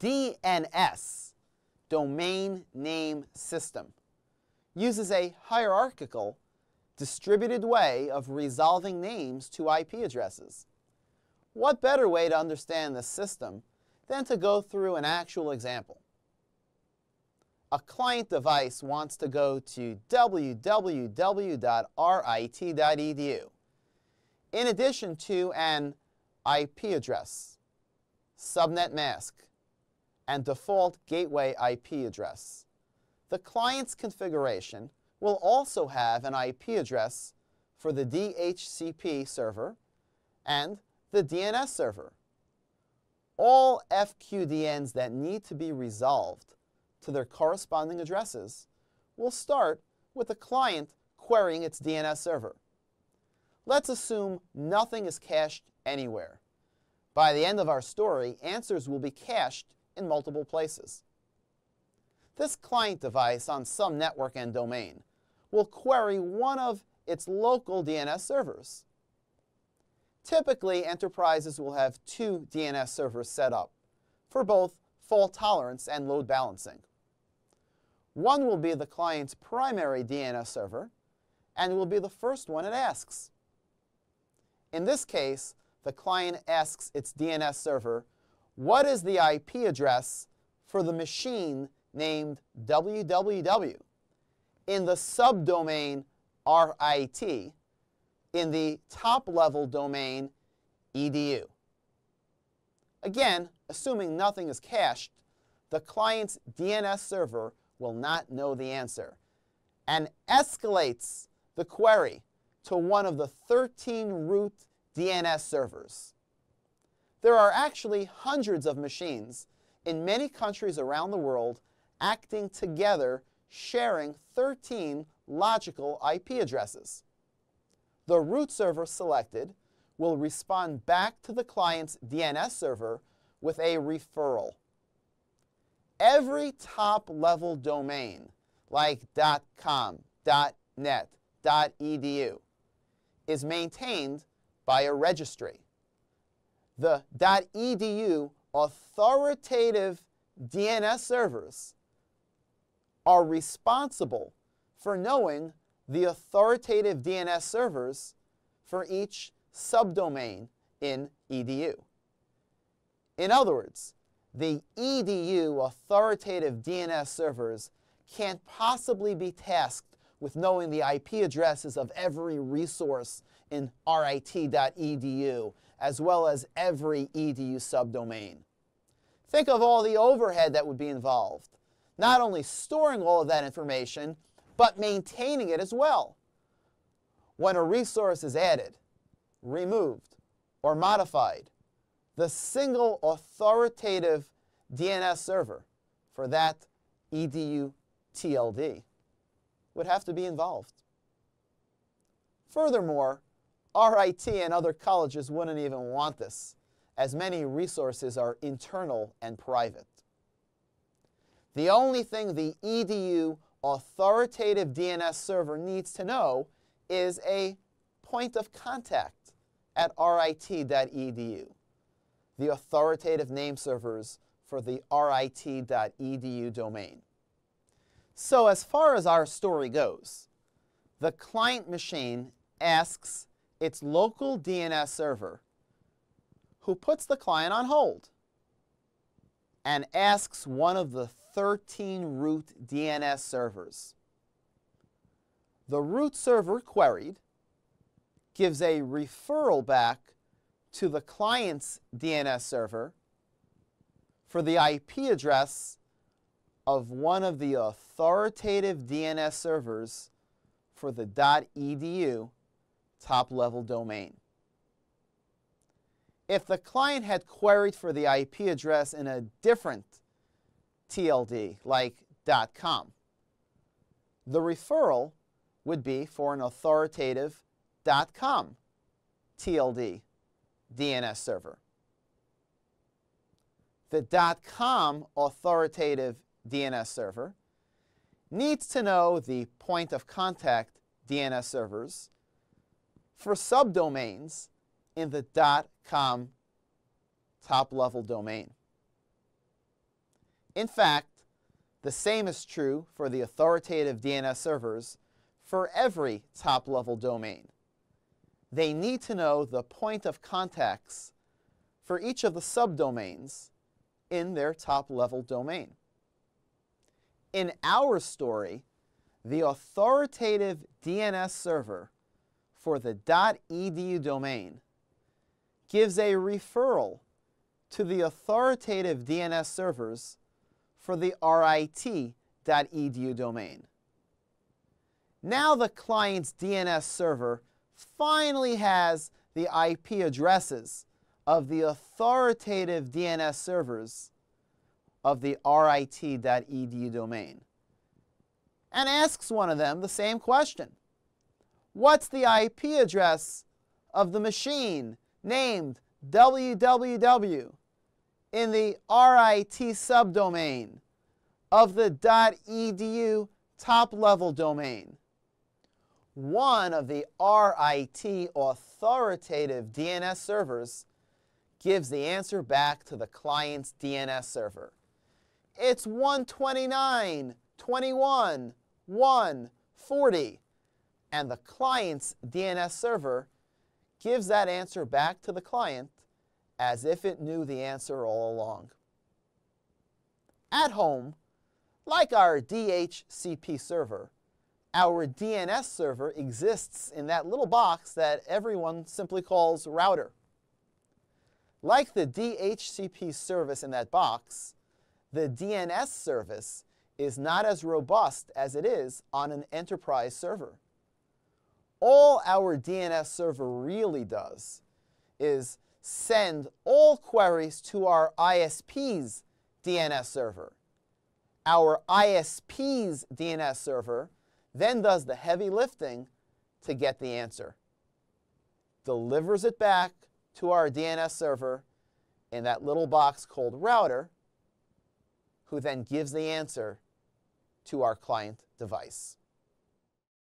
DNS, Domain Name System, uses a hierarchical, distributed way of resolving names to IP addresses. What better way to understand this system than to go through an actual example? A client device wants to go to www.rit.edu. In addition to an IP address, subnet mask, and default gateway IP address. The client's configuration will also have an IP address for the DHCP server and the DNS server. All FQDNs that need to be resolved to their corresponding addresses will start with the client querying its DNS server. Let's assume nothing is cached anywhere. By the end of our story, answers will be cached in multiple places. This client device on some network and domain will query one of its local DNS servers. Typically, enterprises will have two DNS servers set up for both fault tolerance and load balancing. One will be the client's primary DNS server and will be the first one it asks. In this case, the client asks its DNS server, what is the IP address for the machine named www in the subdomain RIT in the top-level domain edu. Again, assuming nothing is cached, the client's DNS server will not know the answer and escalates the query to one of the 13 root DNS servers. There are actually hundreds of machines in many countries around the world acting together, sharing 13 logical IP addresses. The root server selected will respond back to the client's DNS server with a referral. Every top-level domain, like .com, .net, .edu, is maintained by a registry. The .edu authoritative DNS servers are responsible for knowing the authoritative DNS servers for each subdomain in EDU. In other words, the EDU authoritative DNS servers can't possibly be tasked with knowing the IP addresses of every resource in rit.edu, as well as every EDU subdomain. Think of all the overhead that would be involved not only storing all of that information, but maintaining it as well. When a resource is added, removed, or modified, the single authoritative DNS server for that EDU TLD would have to be involved. Furthermore, RIT and other colleges wouldn't even want this, as many resources are internal and private. The only thing the EDU authoritative DNS server needs to know is a point of contact at rit.edu, the authoritative name servers for the rit.edu domain. So as far as our story goes, the client machine asks its local DNS server, who puts the client on hold and asks one of the 13 root DNS servers. The root server queried gives a referral back to the client's DNS server for the IP address of one of the authoritative DNS servers for the .edu top-level domain. If the client had queried for the IP address in a different TLD, like .com. The referral would be for an authoritative .com TLD DNS server. The .com authoritative DNS server needs to know the point of contact DNS servers for subdomains in the .com top-level domain. In fact, the same is true for the authoritative DNS servers for every top-level domain. They need to know the point of contacts for each of the subdomains in their top-level domain. In our story, the authoritative DNS server for the .edu domain gives a referral to the authoritative DNS servers for the RIT.edu domain. Now the client's DNS server finally has the IP addresses of the authoritative DNS servers of the RIT.edu domain and asks one of them the same question. What's the IP address of the machine named www in the RIT subdomain of the .edu top-level domain? One of the RIT authoritative DNS servers gives the answer back to the client's DNS server. It's 129, 21, 1, 40. And the client's DNS server gives that answer back to the client as if it knew the answer all along. At home, like our DHCP server, our DNS server exists in that little box that everyone simply calls router. Like the DHCP service in that box, the DNS service is not as robust as it is on an enterprise server. All our DNS server really does is send all queries to our ISP's DNS server. Our ISP's DNS server then does the heavy lifting to get the answer, delivers it back to our DNS server in that little box called router, who then gives the answer to our client device.